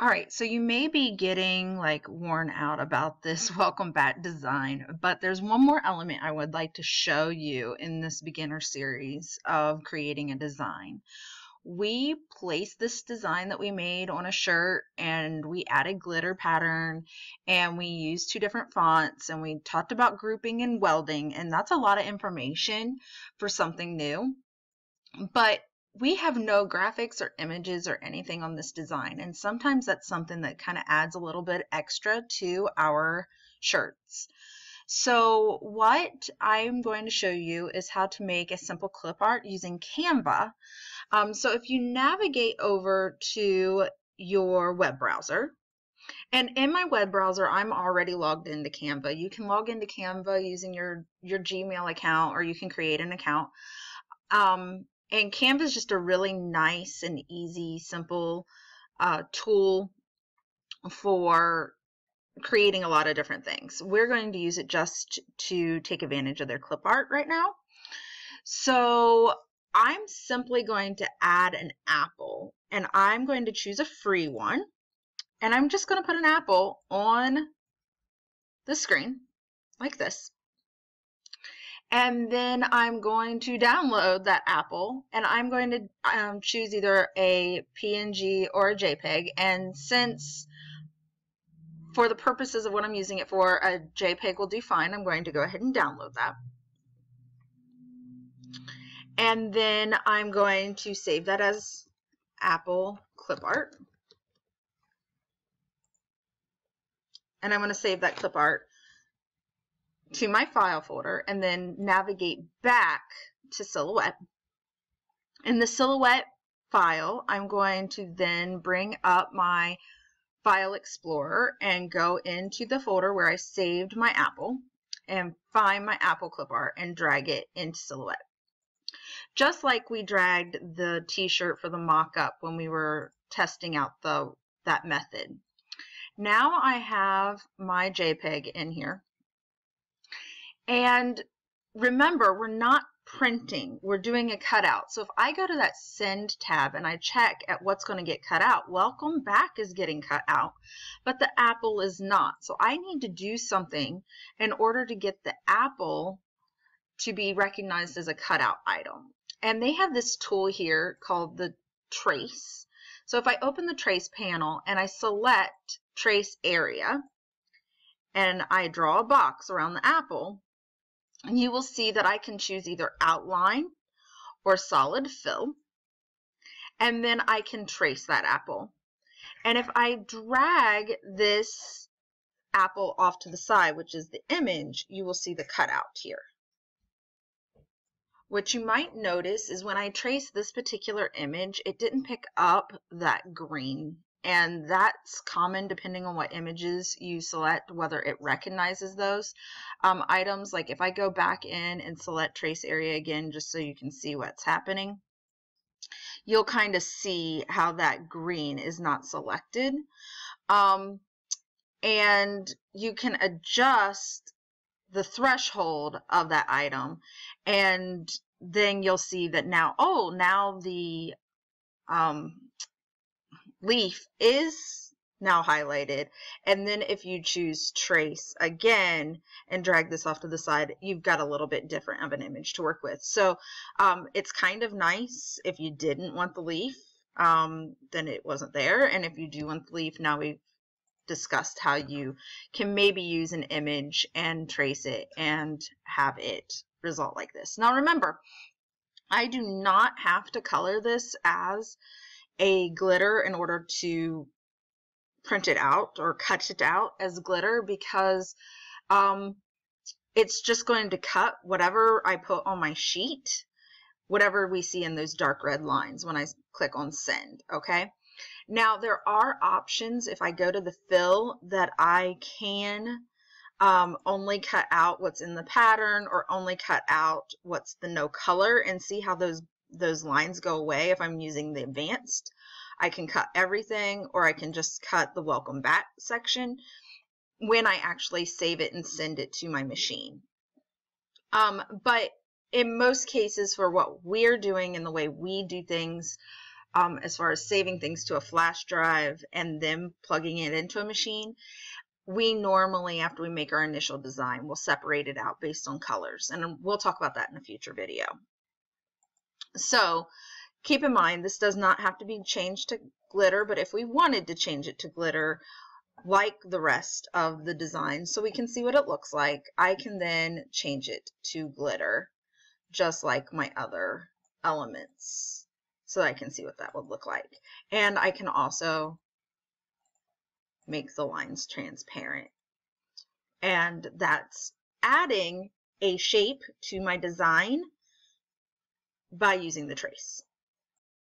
All right, so you may be getting like worn out about this welcome back design, but there's one more element I would like to show you in this beginner series of creating a design. We placed this design that we made on a shirt and we added glitter pattern and we used two different fonts and we talked about grouping and welding and that's a lot of information for something new. But we have no graphics or images or anything on this design and sometimes that's something that kind of adds a little bit extra to our shirts. So what I'm going to show you is how to make a simple clip art using Canva. Um, so if you navigate over to your web browser, and in my web browser, I'm already logged into Canva. You can log into Canva using your, your Gmail account or you can create an account. Um, and Canva is just a really nice and easy, simple uh, tool for creating a lot of different things. We're going to use it just to take advantage of their clip art right now. So I'm simply going to add an apple and I'm going to choose a free one and I'm just going to put an apple on the screen like this. And then I'm going to download that apple and I'm going to um, choose either a PNG or a JPEG. And since for the purposes of what I'm using it for, a JPEG will do fine, I'm going to go ahead and download that. And then I'm going to save that as Apple clip art. And I'm going to save that clip art to my file folder and then navigate back to Silhouette. In the Silhouette file, I'm going to then bring up my File Explorer and go into the folder where I saved my apple and find my apple clip art and drag it into Silhouette. Just like we dragged the t-shirt for the mock-up when we were testing out the that method. Now I have my JPEG in here and remember, we're not printing, we're doing a cutout. So if I go to that send tab and I check at what's going to get cut out, welcome back is getting cut out, but the apple is not. So I need to do something in order to get the apple to be recognized as a cutout item. And they have this tool here called the trace. So if I open the trace panel and I select trace area and I draw a box around the apple, and you will see that I can choose either outline or solid fill. And then I can trace that apple. And if I drag this apple off to the side, which is the image, you will see the cutout here. What you might notice is when I trace this particular image, it didn't pick up that green and that's common depending on what images you select whether it recognizes those um, items. Like if I go back in and select trace area again just so you can see what's happening you'll kind of see how that green is not selected. Um, and you can adjust the threshold of that item and then you'll see that now oh now the um, leaf is now highlighted. And then if you choose trace again and drag this off to the side, you've got a little bit different of an image to work with. So um, it's kind of nice if you didn't want the leaf, um, then it wasn't there. And if you do want the leaf, now we've discussed how you can maybe use an image and trace it and have it result like this. Now remember, I do not have to color this as a glitter in order to print it out or cut it out as glitter because um, it's just going to cut whatever I put on my sheet, whatever we see in those dark red lines when I click on send, okay? Now there are options if I go to the fill that I can um, only cut out what's in the pattern or only cut out what's the no color and see how those those lines go away if I'm using the advanced. I can cut everything or I can just cut the welcome back section when I actually save it and send it to my machine. Um, but in most cases for what we're doing and the way we do things, um, as far as saving things to a flash drive and then plugging it into a machine, we normally, after we make our initial design, we'll separate it out based on colors. And we'll talk about that in a future video. So keep in mind, this does not have to be changed to glitter, but if we wanted to change it to glitter, like the rest of the design, so we can see what it looks like, I can then change it to glitter, just like my other elements so I can see what that would look like. And I can also make the lines transparent. And that's adding a shape to my design by using the trace.